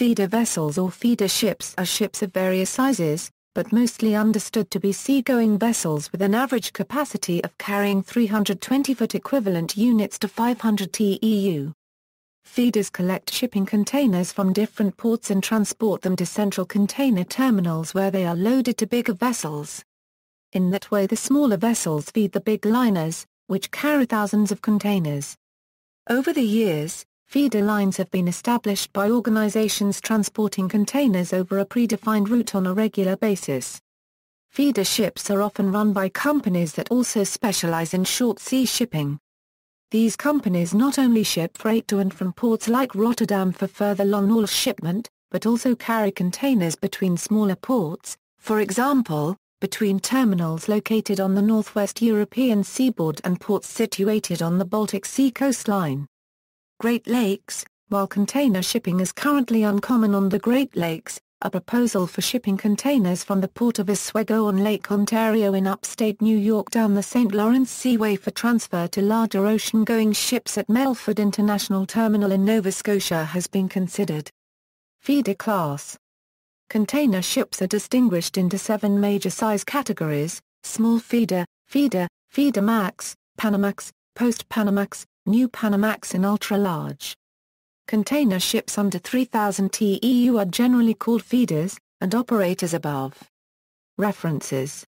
Feeder vessels or feeder ships are ships of various sizes, but mostly understood to be seagoing vessels with an average capacity of carrying 320-foot equivalent units to 500 TEU. Feeders collect shipping containers from different ports and transport them to central container terminals where they are loaded to bigger vessels. In that way the smaller vessels feed the big liners, which carry thousands of containers. Over the years, Feeder lines have been established by organizations transporting containers over a predefined route on a regular basis. Feeder ships are often run by companies that also specialize in short-sea shipping. These companies not only ship freight to and from ports like Rotterdam for further long-haul shipment, but also carry containers between smaller ports, for example, between terminals located on the northwest European seaboard and ports situated on the Baltic Sea coastline. Great Lakes, while container shipping is currently uncommon on the Great Lakes, a proposal for shipping containers from the port of Oswego on Lake Ontario in upstate New York down the St. Lawrence Seaway for transfer to larger ocean-going ships at Melford International Terminal in Nova Scotia has been considered. Feeder class Container ships are distinguished into seven major size categories, small feeder, feeder, feeder max, Panamax, post-Panamax, New Panamax and ultra-large. Container ships under 3,000 TEU are generally called feeders, and operators above. References